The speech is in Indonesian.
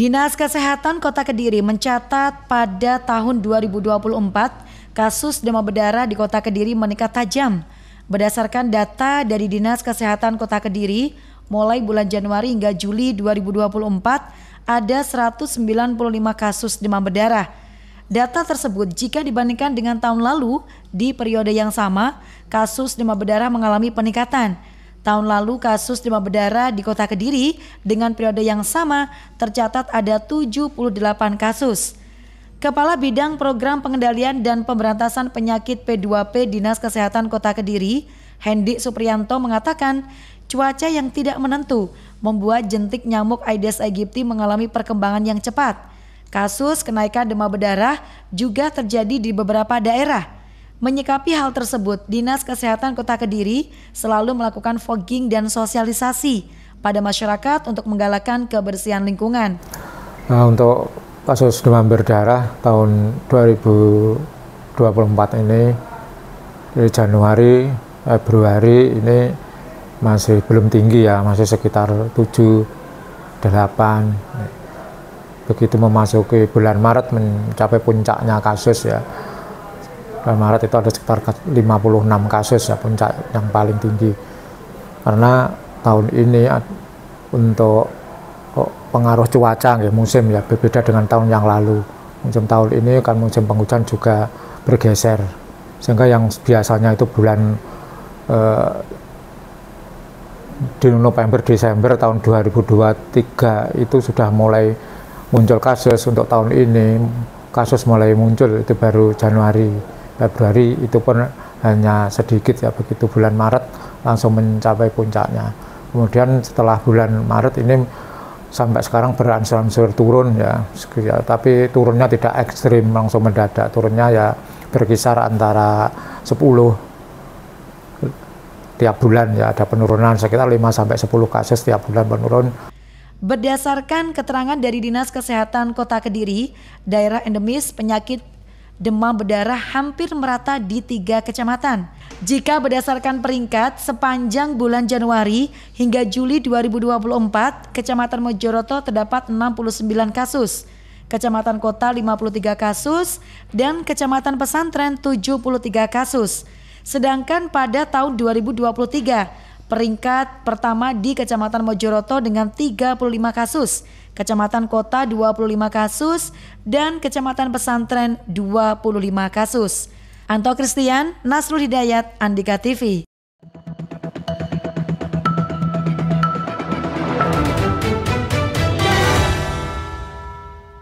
Dinas Kesehatan Kota Kediri mencatat pada tahun 2024 kasus demam berdarah di Kota Kediri meningkat tajam. Berdasarkan data dari Dinas Kesehatan Kota Kediri, mulai bulan Januari hingga Juli 2024 ada 195 kasus demam berdarah. Data tersebut jika dibandingkan dengan tahun lalu di periode yang sama, kasus demam berdarah mengalami peningkatan. Tahun lalu kasus demam berdarah di kota Kediri dengan periode yang sama tercatat ada 78 kasus. Kepala Bidang Program Pengendalian dan Pemberantasan Penyakit P2P Dinas Kesehatan Kota Kediri, Hendi Supriyanto mengatakan cuaca yang tidak menentu membuat jentik nyamuk Aedes aegypti mengalami perkembangan yang cepat. Kasus kenaikan demam berdarah juga terjadi di beberapa daerah. Menyikapi hal tersebut, Dinas Kesehatan Kota Kediri selalu melakukan fogging dan sosialisasi pada masyarakat untuk menggalakkan kebersihan lingkungan. Nah, untuk kasus demam berdarah tahun 2024 ini dari Januari, Februari ini masih belum tinggi ya, masih sekitar 7, 8. Begitu memasuki bulan Maret mencapai puncaknya kasus ya. Bulan Maret itu ada sekitar 56 kasus ya puncak yang paling tinggi. Karena tahun ini untuk oh, pengaruh cuaca ya, musim ya berbeda dengan tahun yang lalu. Musim tahun ini kan musim penghujan juga bergeser. Sehingga yang biasanya itu bulan eh, di November Desember tahun 2023 itu sudah mulai muncul kasus untuk tahun ini kasus mulai muncul itu baru Januari Februari itu pun hanya sedikit ya begitu bulan Maret langsung mencapai puncaknya. Kemudian setelah bulan Maret ini sampai sekarang beransur-ansur turun ya, tapi turunnya tidak ekstrim langsung mendadak. Turunnya ya berkisar antara 10 tiap bulan ya ada penurunan sekitar 5 sampai 10 kasus tiap bulan menurun Berdasarkan keterangan dari Dinas Kesehatan Kota Kediri, daerah endemis penyakit demam berdarah hampir merata di tiga kecamatan. Jika berdasarkan peringkat sepanjang bulan Januari hingga Juli 2024, Kecamatan Mojoroto terdapat 69 kasus, Kecamatan Kota 53 kasus, dan Kecamatan Pesantren 73 kasus. Sedangkan pada tahun 2023, Peringkat pertama di Kecamatan Mojoroto dengan 35 kasus, Kecamatan Kota 25 kasus, dan Kecamatan Pesantren 25 kasus. Anto Christian, Nasrul Hidayat, Andika TV.